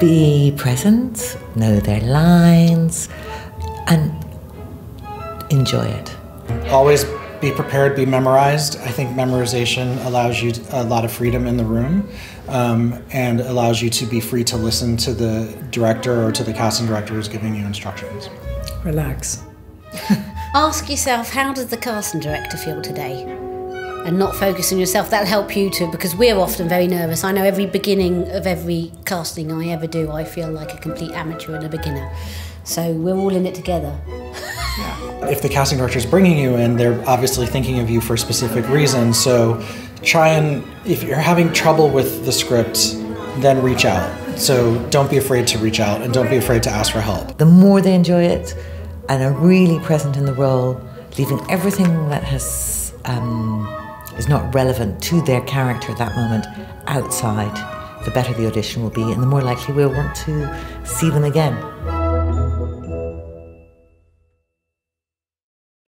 be present, know their lines, and enjoy it. Always be prepared, be memorized. I think memorization allows you a lot of freedom in the room um, and allows you to be free to listen to the director or to the casting director who's giving you instructions. Relax. Ask yourself, how does the casting director feel today? And not focus on yourself. That'll help you too, because we're often very nervous. I know every beginning of every casting I ever do, I feel like a complete amateur and a beginner. So we're all in it together. If the casting director is bringing you in, they're obviously thinking of you for a specific reason. So try and, if you're having trouble with the script, then reach out. So don't be afraid to reach out and don't be afraid to ask for help. The more they enjoy it and are really present in the role, leaving everything that has um, is not relevant to their character at that moment outside, the better the audition will be, and the more likely we'll want to see them again.